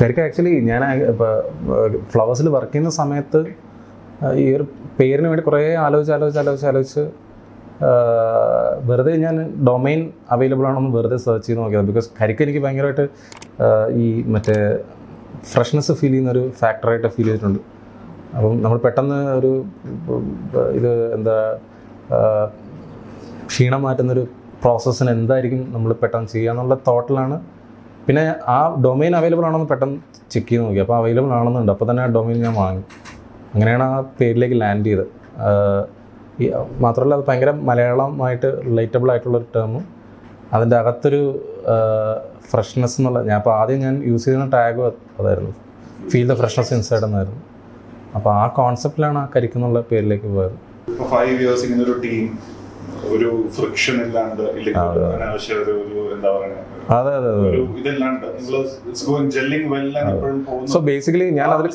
കരിക്ക് ആക്ച്വലി ഞാൻ ഫ്ലവേഴ്സിൽ വർക്ക് ചെയ്യുന്ന സമയത്ത് ഈ ഒരു പേരിന് വേണ്ടി കുറേ ആലോചിച്ച് ആലോചിച്ച് ആലോചിച്ച് ആലോചിച്ച് വെറുതെ ഞാൻ ഡൊമൈൻ അവൈലബിൾ ആണെന്ന് വെറുതെ സെർച്ച് ചെയ്ത് നോക്കിയത്. ബിക്കോസ് കരിക്ക് എനിക്ക് ഭയങ്കരമായിട്ട് ഈ മറ്റേ ഫ്രഷ്നെസ് ഫീൽ ചെയ്യുന്ന ഒരു ഫാക്ടറായിട്ട് ഫീൽ ചെയ്തിട്ടുണ്ട്. അപ്പം നമ്മൾ പെട്ടെന്ന് ഒരു ഇത് എന്താ ക്ഷീണം മാറ്റുന്നൊരു പ്രോസസ്സിന് എന്തായിരിക്കും നമ്മൾ പെട്ടെന്ന് ചെയ്യുക എന്നുള്ള തോട്ടിലാണ് പിന്നെ ആ ഡൊമൈൻ അവൈലബിൾ ആണെന്ന് പെട്ടെന്ന് ചെക്ക് ചെയ്ത് നോക്കി. അപ്പോൾ അവൈലബിൾ ആണെന്നുണ്ട്. അപ്പോൾ തന്നെ ആ ഡൊമൈൻ ഞാൻ വാങ്ങി. അങ്ങനെയാണ് ആ പേരിലേക്ക് ലാൻഡ് ചെയ്തത്. മാത്രമല്ല അത് ഭയങ്കര മലയാളമായിട്ട് റിലേറ്റബിൾ ആയിട്ടുള്ളൊരു ടേമും അതിന്റെ അകത്തൊരു ഫ്രഷ്നെസ് എന്നുള്ള ഞാൻ അപ്പോൾ ആദ്യം ഞാൻ യൂസ് ചെയ്യുന്ന ടാഗ് അതായിരുന്നു. ഫീൽ ദ ഫ്രഷ്നെസ് ഇൻസൈഡ് എന്നായിരുന്നു. അപ്പോൾ ആ കോൺസെപ്റ്റിലാണ് ആ കരിക്കുന്നുള്ള പേരിലേക്ക് പോയത്. ഫൈവ് ഇയേഴ്സ് ഇങ്ങനെ ഒരു ടീം ഒരു ഫ്രിക്ഷൻ ഇല്ലാണ്ട് ഇല്ലെങ്കിൽ. അനാവശ്യ ഒരു എന്താ പറയുക അതെ അതെ സോ ബേസിക്കലി ഞാൻ അതിൽ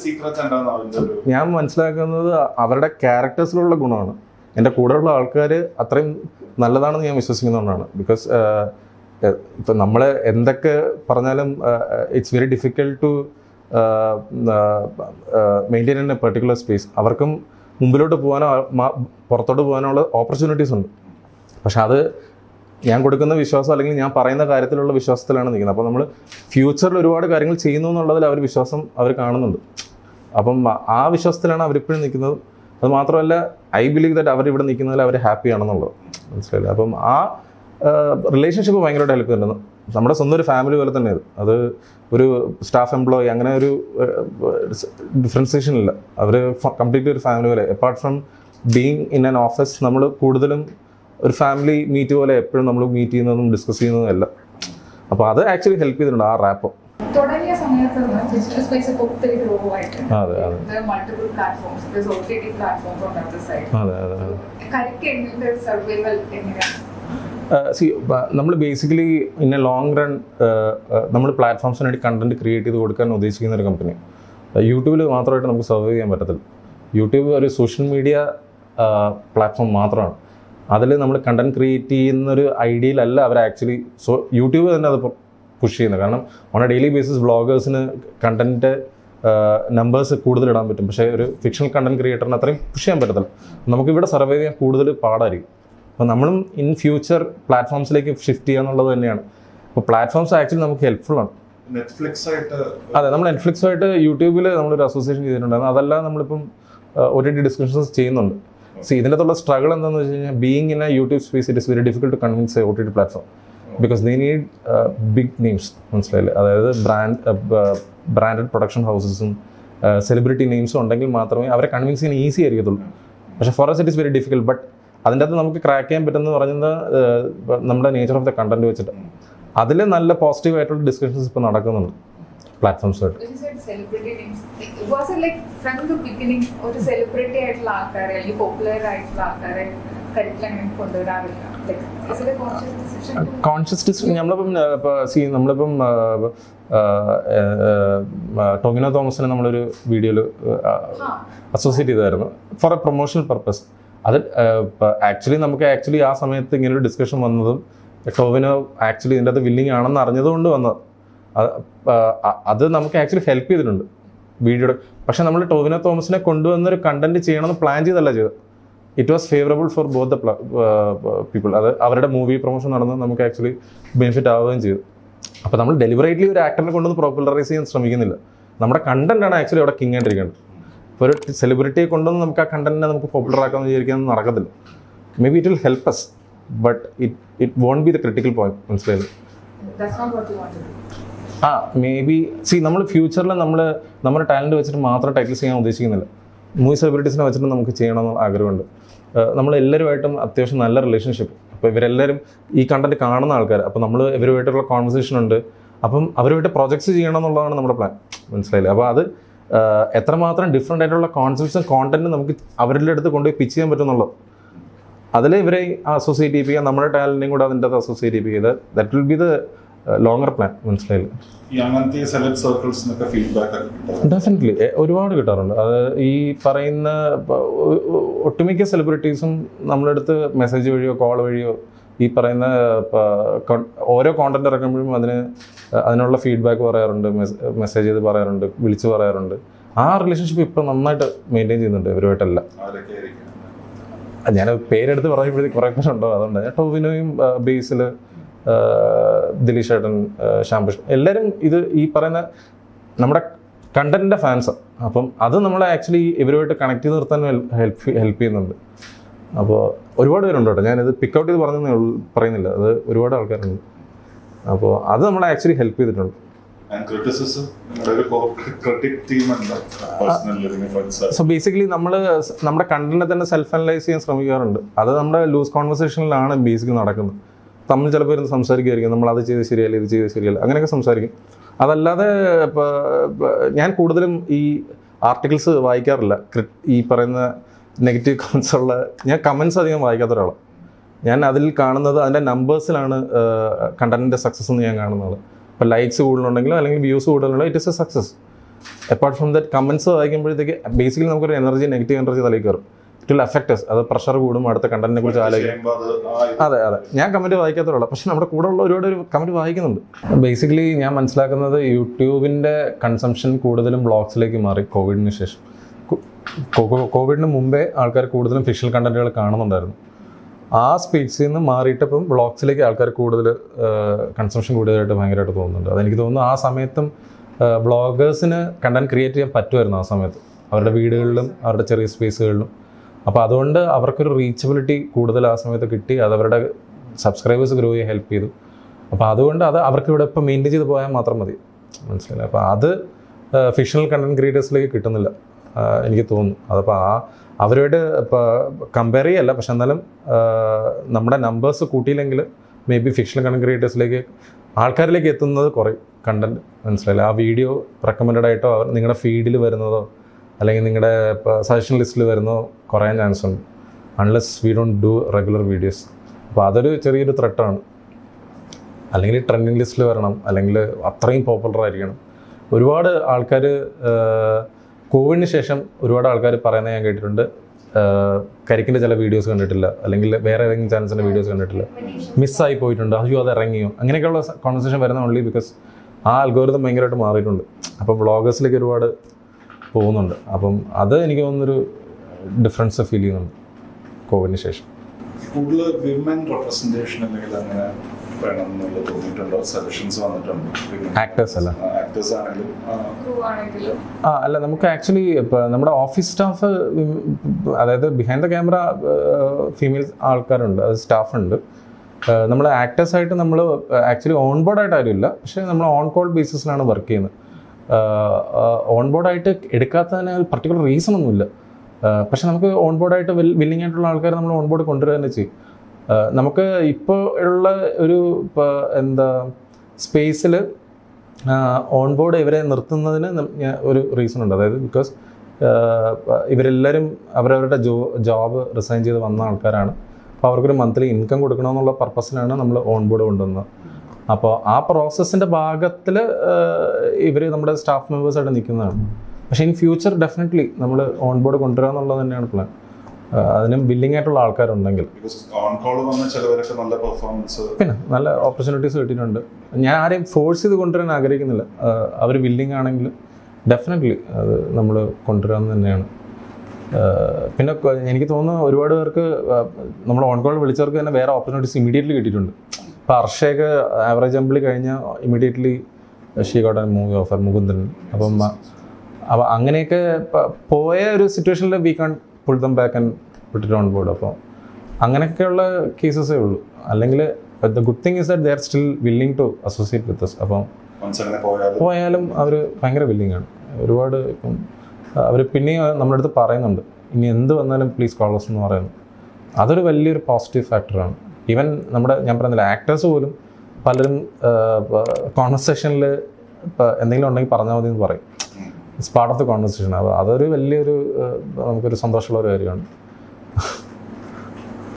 ഞാൻ മനസ്സിലാക്കുന്നത് അവരുടെ ക്യാരക്ടേഴ്സിലുള്ള ഗുണമാണ്. എന്റെ കൂടെയുള്ള ആൾക്കാർ അത്രയും നല്ലതാണെന്ന് ഞാൻ വിശ്വസിക്കുന്നതുകൊണ്ടാണ്. ബിക്കോസ് ഇപ്പം നമ്മൾ എന്തൊക്കെ പറഞ്ഞാലും it's very difficult to maintain a particular space അവർക്കും മുമ്പിലോട്ട് പോകാനോ പുറത്തോട്ട് പോകാനോ ഉള്ള ഓപ്പർച്യൂണിറ്റീസ് ഉണ്ട്. പക്ഷെ അത് ഞാൻ കൊടുക്കുന്ന വിശ്വാസം അല്ലെങ്കിൽ ഞാൻ പറയുന്ന കാര്യത്തിലുള്ള വിശ്വാസത്തിലാണ് നിൽക്കുന്നത്. അപ്പോൾ നമ്മൾ ഫ്യൂച്ചറിൽ ഒരുപാട് കാര്യങ്ങൾ ചെയ്യുന്നു എന്നുള്ളതിൽ അവർ വിശ്വാസം അവർ കാണുന്നുണ്ട്. അപ്പം ആ വിശ്വാസത്തിലാണ് അവരിപ്പോഴും നിൽക്കുന്നത്. അത് മാത്രമല്ല ഐ ബിലീവ് ദാറ്റ് അവർ ഇവിടെ നിൽക്കുന്നതിൽ അവർ ഹാപ്പി ആണെന്നുള്ളത്. മനസ്സിലായില്ലേ? അപ്പം ആ റിലേഷൻഷിപ്പ് ഭയങ്കരമായിട്ട് ഹെൽപ്പ് തരുന്നു. നമ്മുടെ സ്വന്തം ഒരു ഫാമിലി പോലെ തന്നെ അത് ഒരു സ്റ്റാഫ് എംപ്ലോയി അങ്ങനെ ഒരു ഡിഫറൻസിയേഷൻ ഇല്ല. അവർ കംപ്ലീറ്റ്ലി ഒരു ഫാമിലി പോലെ. Apart from being in an office നമ്മൾ കൂടുതലും ഒരു ഫാമിലി മീറ്റ് പോലെ എപ്പോഴും നമ്മൾ മീറ്റ് ചെയ്യുന്നതും ഡിസ്കസ് ചെയ്യുന്നതും അല്ല. അപ്പോൾ അത് ആക്ച്വലി ഹെൽപ്പ് ചെയ്തിട്ടുണ്ട് ആ റാപ്പ് തുടങ്ങിയ സമയത്ത് ഡിജിറ്റൽ സ്പേസ് ഇപ്പോൾ ഒത്തിരി ഗ്രോ ആയിട്ട് അതെ. അതെ multiple platforms platforms Karikku survival എങ്ങനെയാണ്? സി നമ്മൾ basically in a long run നമ്മൾ പ്ലാറ്റ്ഫോംസിന് വേണ്ടി കണ്ടന്റ് ക്രിയേറ്റ് ചെയ്ത് കൊടുക്കാൻ ഉദ്ദേശിക്കുന്ന ഒരു കമ്പനി യൂട്യൂബിൽ മാത്രമായിട്ട് നമുക്ക് സർവ് ചെയ്യാൻ പറ്റത്തില്ല. യൂട്യൂബ് ഒരു സോഷ്യൽ മീഡിയ പ്ലാറ്റ്ഫോം മാത്രമാണ്. അതിൽ നമ്മൾ കണ്ടന്റ് ക്രിയേറ്റ് ചെയ്യുന്ന ഒരു ഐഡിയയിലല്ല അവർ ആക്ച്വലി സോ യൂട്യൂബ് തന്നെ അത് പുഷ് ചെയ്യുന്നത്. കാരണം ഓൺ എ ഡെയിലി ബേസിസ് വ്ളോഗേഴ്സിന് കണ്ടന്റ് നമ്പേഴ്സ് കൂടുതൽ ഇടാൻ പറ്റും. പക്ഷേ ഒരു ഫിക്ഷണൽ കണ്ടന്റ് ക്രിയേറ്ററിന് അത്രയും പുഷ് ചെയ്യാൻ പറ്റത്തില്ല. നമുക്ക് ഇവിടെ സർവൈവ് ചെയ്യാൻ കൂടുതൽ പാടായിരിക്കും. അപ്പോൾ നമ്മളും ഇൻ ഫ്യൂച്ചർ പ്ലാറ്റ്ഫോംസിലേക്ക് ഷിഫ്റ്റ് ചെയ്യുക എന്നുള്ളത് തന്നെയാണ്. അപ്പോൾ പ്ലാറ്റ്ഫോംസ് ആക്ച്വലി നമുക്ക് ഹെൽപ്ഫുൾ ആണ്. നെറ്റ്ഫ്ലിക്സ് ആയിട്ട് അതെ നമ്മൾ നെറ്റ്ഫ്ലിക്സുമായിട്ട് യൂട്യൂബിൽ നമ്മളൊരു അസോസിയേഷൻ ചെയ്തിട്ടുണ്ടായിരുന്നു. അതെല്ലാം നമ്മളിപ്പം ഒ ടി ടി ഡിസ്കഷൻസ് ചെയ്യുന്നുണ്ട്. സി അകത്തുള്ള സ്ട്രഗിൾ എന്താണെന്ന് വെച്ച് കഴിഞ്ഞാൽ being in a YouTube space it is very difficult to convince O T T platform because they need big names മനസ്സിലായില്ലേ? അതായത് ബ്രാൻഡ് ബ്രാൻഡഡ് പ്രൊഡക്ഷൻ ഹൗസസും സെലിബ്രിറ്റി നെയിംസും ഉണ്ടെങ്കിൽ മാത്രമേ അവരെ കൺവിൻസ് ചെയ്യാൻ ഈസി ആയിരിക്കത്തുള്ളൂ. പക്ഷെ for us it is very difficult but അതിന്റെ അകത്ത് നമുക്ക് ക്രാക്ക് ചെയ്യാൻ പറ്റുന്നത് പറയുന്നത് ഏഹ്, നമ്മുടെ നേച്ചർ ഓഫ് ദ കണ്ടന്റ് വെച്ചിട്ട്. അതിൽ നല്ല പോസിറ്റീവ് ആയിട്ടുള്ള ഡിസ്കഷൻസ് ഇപ്പോൾ നടക്കുന്നുണ്ട്. പ്ലാറ്റ്ഫോംസുമായിട്ട് celebrity names was like from the beginning ഒരു സെലിബ്രിറ്റി ആയിട്ടുള്ള ആൾക്കാരെ അല്ലെങ്കിൽ പോപ്പുലർ ആയിട്ടുള്ള ആൾക്കാരെ കോൺഷ്യസ് ഡിസിഷൻ നമ്മളിപ്പം ഇപ്പോൾ സി നമ്മളിപ്പം ടൊമിനോ തോമസിനെ നമ്മളൊരു വീഡിയോയിൽ അസോസിയേറ്റ് ചെയ്തായിരുന്നു. ഫോർ എ പ്രൊമോഷണൽ പർപ്പസ് അത് ആക്ച്വലി നമുക്ക് ആക്ച്വലി ആ സമയത്ത് ഇങ്ങനൊരു ഒരു ഡിസ്കഷൻ വന്നതും ടോവിനോ ആക്ച്വലി ഇതിന്റെ അത് വില്ലിങ് ആണെന്ന് അറിഞ്ഞതുകൊണ്ട് വന്നത്. അത് നമുക്ക് ആക്ച്വലി ഹെൽപ്പ് ചെയ്തിട്ടുണ്ട്. വീഡിയോ പക്ഷെ നമ്മൾ ടോവിനോ തോമസിനെ കൊണ്ടുവന്നൊരു കണ്ടന്റ് ചെയ്യണമെന്ന് പ്ലാൻ ചെയ്തല്ല ചെയ്തത്. It was favourable for both the people അത് അവരുടെ മൂവി പ്രൊമോഷൻ നടന്ന് നമുക്ക് ആക്ച്വലി ബെനിഫിറ്റ് ആവുകയും ചെയ്തു. അപ്പോൾ നമ്മൾ ഡെലിവറേറ്റ്ലി ഒരു ആക്ടറിനെ കൊണ്ടുവന്ന് പോപ്പുലറൈസ് ചെയ്യാൻ ശ്രമിക്കുന്നില്ല. നമ്മുടെ കണ്ടന്റാണ് ആക്ച്വലി അവിടെ കിങ് ആയിട്ടിരിക്കേണ്ടത് ഇപ്പോൾ ഒരു സെലിബ്രിറ്റിയെ കൊണ്ടൊന്നും നമുക്ക് ആ കണ്ടന്റിനെ നമുക്ക് പോപ്പുലർ ആക്കാമെന്ന് വിചാരിക്കാൻ നടക്കത്തില്ല. Maybe it will help us but it it won't be the critical point മനസ്സിലായത് ആ മേ ബി സി നമ്മൾ ഫ്യൂച്ചറിൽ നമ്മൾ നമ്മുടെ ടാലന്റ് വെച്ചിട്ട് മാത്രം ടൈറ്റിൽസ് ചെയ്യാൻ ഉദ്ദേശിക്കുന്നില്ല. മൂവി സെലിബ്രിറ്റീസിനെ വെച്ചിട്ട് നമുക്ക് ചെയ്യണമെന്ന് ആഗ്രഹമുണ്ട്. നമ്മൾ എല്ലാവരുമായിട്ടും അത്യാവശ്യം നല്ല റിലേഷൻഷിപ്പ് അപ്പോൾ ഇവരെല്ലാവരും ഈ കണ്ടന്റ് കാണുന്ന ആൾക്കാർ അപ്പോൾ നമ്മൾ ഇവരുമായിട്ടുള്ള കോൺവെർസേഷൻ ഉണ്ട്. അപ്പം അവരുമായിട്ട് പ്രൊജക്ട്സ് ചെയ്യണം എന്നുള്ളതാണ് നമ്മുടെ പ്ലാൻ മനസ്സിലായില്ലേ? അപ്പോൾ അത് എത്രമാത്രം ഡിഫറെന്റ് ആയിട്ടുള്ള കോൺസെപ്റ്റ്സും കോണ്ടന്റും നമുക്ക് അവരുടെ അടുത്ത് കൊണ്ടുപോയി പിച്ച് ചെയ്യാൻ പറ്റുന്നുള്ളൂ. അതിൽ ഇവരെ അസോസിയേറ്റ് ചെയ്യിപ്പിക്കുക നമ്മുടെ ടാലന്റിനെയും കൂടെ അതിന്റെ അകത്ത് associate ചെയ്യിപ്പിക്കുക. That will be the longer plan മനസ്സിലായില്ല? ഡെഫിനറ്റ്ലി ഒരുപാട് കിട്ടാറുണ്ട്. അത് ഈ പറയുന്ന ഒട്ടുമിക്ക സെലിബ്രിറ്റീസും നമ്മളെടുത്ത് മെസ്സേജ് വഴിയോ കോൾ വഴിയോ ഈ പറയുന്ന ഓരോ കോണ്ടന്റ് ഇറക്കുമ്പോഴും അതിന് അതിനുള്ള ഫീഡ്ബാക്ക് പറയാറുണ്ട് മെസ്സേജ് ചെയ്ത് പറയാറുണ്ട് വിളിച്ച് പറയാറുണ്ട്. ആ റിലേഷൻഷിപ്പ് ഇപ്പം നന്നായിട്ട് മെയിന്റെയിൻ ചെയ്യുന്നുണ്ട് ഇവരുമായിട്ടല്ല. ഞാൻ പേരെടുത്ത് പറയുമ്പോഴത്തേക്ക് കുറേ പേരുണ്ടോ? അതുകൊണ്ട് ടോവിനോയും ബേസിൽ ദിലീഷ് ഏട്ടൻ ശ്യാംകൃഷ്ണൻ എല്ലാവരും ഇത് ഈ പറയുന്ന നമ്മുടെ കണ്ടന്റിന്റെ ഫാൻസ്. അപ്പം അത് നമ്മളെ ആക്ച്വലി ഇവരുമായിട്ട് കണക്ട് ചെയ്ത് നിർത്താൻ ഹെൽപ്പ് ഹെൽപ്പ് ചെയ്യുന്നുണ്ട്. അപ്പോൾ ഒരുപാട് പേരുണ്ട് കേട്ടോ. ഞാനിത് പിക്ക് ഔട്ട് ചെയ്ത് പറഞ്ഞു പറയുന്നില്ല. അത് ഒരുപാട് ആൾക്കാരുണ്ട്. അപ്പോൾ അത് നമ്മളെ ആക്ച്വലി ഹെൽപ്പ് ചെയ്തിട്ടുണ്ട്. സോ ബേസിക്കലി നമ്മൾ നമ്മുടെ കണ്ടന്റിനെ തന്നെ സെൽഫ് അനലൈസ് ചെയ്യാൻ ശ്രമിക്കാറുണ്ട്. അത് നമ്മുടെ ലൂസ് കോൺവെർസേഷനിലാണ് ബേസിക്കലി നടക്കുന്നത്. തമ്മിൽ ചിലപ്പോൾ ഇരുന്ന് സംസാരിക്കുമായിരിക്കും നമ്മൾ അത് ചെയ്ത് ശരിയല്ല ഇത് ചെയ്ത് ശരിയല്ല അങ്ങനെയൊക്കെ സംസാരിക്കും. അതല്ലാതെ ഞാൻ കൂടുതലും ഈ ആർട്ടിക്കിൾസ് വായിക്കാറില്ല. ഈ പറയുന്ന നെഗറ്റീവ് കമൻസ് ഉള്ള ഞാൻ കമൻസ് അധികം വായിക്കാത്ത ഒരാളാണ് ഞാൻ അതിൽ കാണുന്നത് അതിന്റെ നമ്പേഴ്സിലാണ് കണ്ടന്റിന്റെ സക്സസ് എന്ന് ഞാൻ കാണുന്നത് ഇപ്പോൾ ലൈക്സ് കൂടുതലുണ്ടെങ്കിലോ അല്ലെങ്കിൽ views കൂടുതലുണ്ടെങ്കിലോ it is a success apart from that comments വായിക്കുമ്പോഴത്തേക്ക് basically നമുക്കൊരു എനർജി നെഗറ്റീവ് എനർജി തലയിൽ കയറും. ഇറ്റ് അഫക്ട് അത് പ്രഷർ കൂടും അടുത്ത കണ്ടന്റിനെ കുറിച്ച് ആലോചിക്കും. അത് അതെ ഞാൻ കമന്റ് വായിക്കാത്തുള്ളൂ പക്ഷെ നമ്മുടെ കൂടെ ഉള്ള ഒരുപാട് ഒരു കമന്റ് വായിക്കുന്നുണ്ട്. ബേസിക്കലി ഞാൻ മനസ്സിലാക്കുന്നത് യൂട്യൂബിന്റെ കൺസംഷൻ കൂടുതലും ബ്ലോഗ്സിലേക്ക് മാറി കോവിഡിന് ശേഷം. കോവിഡിന് മുമ്പേ ആൾക്കാർ കൂടുതലും ഫിഷ്യൽ കണ്ടന്റുകൾ കാണുന്നുണ്ടായിരുന്നു. ആ സ്പീഡ്സിൽ നിന്ന് മാറിയിട്ട് ഇപ്പം ബ്ലോഗ്സിലേക്ക് ആൾക്കാർ കൂടുതൽ കൺസംഷൻ കൂടുതലായിട്ട് ഭയങ്കരമായിട്ട് തോന്നുന്നുണ്ട്. അതെനിക്ക് തോന്നുന്നു ആ സമയത്തും ബ്ലോഗേഴ്സിന് കണ്ടന്റ് ക്രിയേറ്റ് ചെയ്യാൻ പറ്റുമായിരുന്നു ആ സമയത്ത്. അവരുടെ വീടുകളിലും അവരുടെ ചെറിയ സ്പേസുകളിലും അപ്പോൾ അതുകൊണ്ട് അവർക്കൊരു റീച്ചബിലിറ്റി കൂടുതൽ ആ സമയത്ത് കിട്ടി അത് അവരുടെ സബ്സ്ക്രൈബേഴ്സ് ഗ്രോ ചെയ്യാൻ ഹെൽപ്പ് ചെയ്തു. അപ്പോൾ അതുകൊണ്ട് അത് അവർക്ക് ഇവിടെ ഇപ്പോൾ മെയിന്റെയിൻ ചെയ്ത് പോയാൽ മാത്രം മതി. മനസ്സിലായില്ല? അപ്പോൾ അത് ഫിഷണൽ കണ്ടന്റ് ക്രിയേറ്റേഴ്സിലേക്ക് കിട്ടുന്നില്ല എനിക്ക് തോന്നുന്നു. അതപ്പോൾ ആ അവരുമായിട്ട് ഇപ്പോൾ കമ്പയർ ചെയ്യല്ല പക്ഷെ എന്നാലും നമ്മുടെ നമ്പേഴ്സ് കൂട്ടിയില്ലെങ്കിൽ മേ ബി ഫിക്ഷണൽ കണ്ടന്റ് ക്രിയേറ്റേഴ്സിലേക്ക് ആൾക്കാരിലേക്ക് എത്തുന്നത് കുറയും കണ്ടന്റ് മനസ്സിലായില്ല? ആ വീഡിയോ റെക്കമെൻഡഡ് ആയിട്ടോ നിങ്ങളുടെ ഫീഡിൽ വരുന്നതോ അല്ലെങ്കിൽ നിങ്ങളുടെ ഇപ്പോൾ സജഷൻ ലിസ്റ്റിൽ വരുന്ന കുറയാൻ ചാൻസ് ഉണ്ട്. Unless we don't do regular videos അപ്പോൾ അതൊരു ചെറിയൊരു ത്രെട്ടാണ് അല്ലെങ്കിൽ ട്രെൻഡിങ് ലിസ്റ്റിൽ വരണം. അല്ലെങ്കിൽ അത്രയും പോപ്പുലർ ആയിരിക്കണം. ഒരുപാട് ആൾക്കാർ കോവിഡിന് ശേഷം ഒരുപാട് ആൾക്കാർ പറയുന്നത് ഞാൻ കേട്ടിട്ടുണ്ട്. കരിക്കിന്റെ ചില വീഡിയോസ് കണ്ടിട്ടില്ല. അല്ലെങ്കിൽ വേറെ ഏതെങ്കിലും ചാനൽസിന്റെ വീഡിയോസ് കണ്ടിട്ടില്ല. മിസ്സായി പോയിട്ടുണ്ട്. അയ്യോ അത് ഇറങ്ങിയോ? അങ്ങനെയൊക്കെയുള്ള കോൺവെർസേഷൻ വരുന്ന ഓൺലി ബിക്കോസ് ആ അൽഗോരിതം ഭയങ്കരമായിട്ട് മാറിയിട്ടുണ്ട്. അപ്പോൾ വ്ളോഗേഴ്സിലേക്ക് ഒരുപാട് പോകുന്നുണ്ട്. അപ്പം അത് എനിക്ക് തോന്നുന്നൊരു ഡിഫറൻസ് ഫീൽ ചെയ്യുന്നുണ്ട് കോവിഡിന് ശേഷം. കൂടുതൽ വിമൻ റെപ്രസെന്റേഷൻ അല്ലെങ്കിൽ അങ്ങനെ വേണം എന്നുള്ള തോന്നിയിട്ടുണ്ടോ? സജഷൻസ് വന്നിട്ടുണ്ട്? ആക്ടേഴ്സ് അല്ല. ആക്ടേഴ്സ് ആണെങ്കിലും ആ, ആണെങ്കിലും. ആ അല്ല നമുക്ക് ആക്ച്വലി നമ്മുടെ ഓഫീസ് സ്റ്റാഫ് അതായത് ബിഹൈൻഡ് ദ ക്യാമറ ഫീമെയിൽ ആൾക്കാരുണ്ട്. അത് സ്റ്റാഫ് ഉണ്ട്. നമ്മൾ ആക്ടേഴ്സായിട്ട് നമ്മൾ ആക്ച്വലി ഓൺ ബോർഡായിട്ട് ആരുമില്ല. പക്ഷേ നമ്മൾ ഓൺ കോൾ ബേസിസിലാണ് വർക്ക് ചെയ്യുന്നത്. ഓൺ ബോർഡായിട്ട് എടുക്കാത്തതിന് പർട്ടിക്കുലർ റീസൺ ഒന്നുമില്ല. പക്ഷെ നമുക്ക് ഓൺ ബോർഡായിട്ട് വില്ലിംഗ് ആയിട്ടുള്ള ആൾക്കാർ നമ്മൾ ഓൺ ബോർഡ് കൊണ്ടുവരിക തന്നെ ചെയ്യും നമുക്ക് ഇപ്പോൾ ഉള്ള ഒരു എന്താ സ്പേസിൽ ഓൺ ബോർഡ് ഇവരെ നിർത്തുന്നതിന് ഒരു റീസൺ ഉണ്ട്. അതായത് ബിക്കോസ് ഇവരെല്ലാവരും അവരവരുടെ ജോ ജോബ് റിസൈൻ ചെയ്ത് വന്ന ആൾക്കാരാണ്. അപ്പോൾ അവർക്കൊരു മന്ത്ലി ഇൻകം കൊടുക്കണമെന്നുള്ള പർപ്പസിലാണ് നമ്മൾ ഓൺ ബോർഡ് കൊണ്ടുവന്നത്. അപ്പോൾ ആ പ്രോസസ്സിന്റെ ഭാഗത്തിൽ ഇവർ നമ്മുടെ സ്റ്റാഫ് മെമ്പേഴ്സായിട്ട് നിൽക്കുന്നതാണ്. പക്ഷേ ഇൻ ഫ്യൂച്ചർ ഡെഫിനറ്റ്ലി നമ്മൾ ഓൺ ബോർഡ് കൊണ്ടുവരിക എന്നുള്ളത് തന്നെയാണ് പ്ലാൻ. അതിനും ബില്ലിംഗ് ആയിട്ടുള്ള ആൾക്കാരുണ്ടെങ്കിൽ. പിന്നെ നല്ല ഓപ്പർച്യൂണിറ്റീസ് കിട്ടിയിട്ടുണ്ട്. ഞാൻ ആരെയും ഫോഴ്സ് ചെയ്ത് കൊണ്ടുവരാൻ ആഗ്രഹിക്കുന്നില്ല. അവർ ബില്ലിംഗ് ആണെങ്കിൽ ഡെഫിനറ്റ്ലി അത് നമ്മൾ കൊണ്ടുവരാമെന്ന് തന്നെയാണ്. പിന്നെ എനിക്ക് തോന്നുന്നു ഒരുപാട് പേർക്ക് നമ്മൾ ഓൺ കോൾ വിളിച്ചവർക്ക് തന്നെ വേറെ ഓപ്പർച്യൂണിറ്റീസ് ഇമീഡിയറ്റ്ലി കിട്ടിയിട്ടുണ്ട്. ഇപ്പോൾ അർഷയൊക്കെ ആവറേജ് അമ്പിളി കഴിഞ്ഞാൽ immediately she got and movie offer Mukundan. അപ്പം അപ്പം അങ്ങനെയൊക്കെ പോയ ഒരു സിറ്റുവേഷനിൽ we can pull them back and put it on board അപ്പോൾ അങ്ങനെയൊക്കെയുള്ള കേസസേ ഉള്ളൂ. അല്ലെങ്കിൽ the good thing is that they are still willing to associate with അപ്പം പോയാലും അവർ ഭയങ്കര വില്ലിംഗ് ആണ്. ഒരുപാട് ഇപ്പം അവർ പിന്നെയും നമ്മുടെ അടുത്ത് പറയുന്നുണ്ട്. ഇനി എന്ത് വന്നാലും പ്ലീസ് കോളേഴ്സ് എന്ന് പറയുന്നു. അതൊരു വലിയൊരു പോസിറ്റീവ് ഫാക്ടറാണ് ഈവൻ നമ്മുടെ ഞാൻ പറഞ്ഞില്ല ആക്ടേഴ്സ് പോലും പലരും കോൺവെർസേഷനിൽ എന്തെങ്കിലും ഉണ്ടെങ്കിൽ പറഞ്ഞാൽ മതി എന്ന് പറയും. It's part of the conversation അപ്പോൾ അതൊരു വലിയൊരു നമുക്കൊരു സന്തോഷമുള്ള ഒരു കാര്യമാണ്.